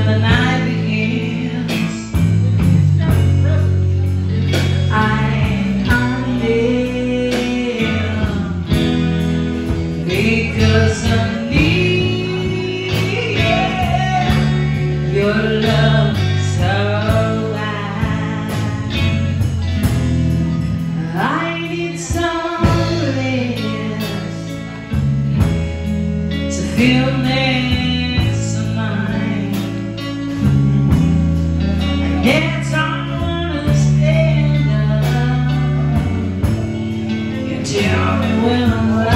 when the night begins. I'm because I need your love so I, I need someone to feel me. Tell me when I'm